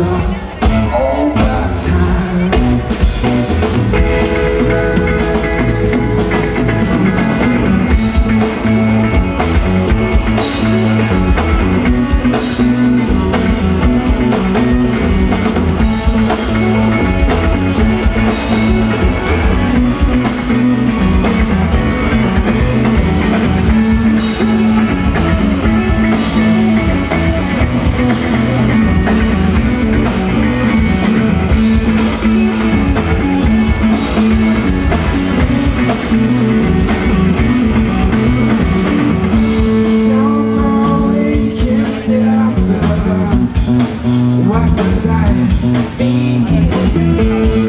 down what was I thinking?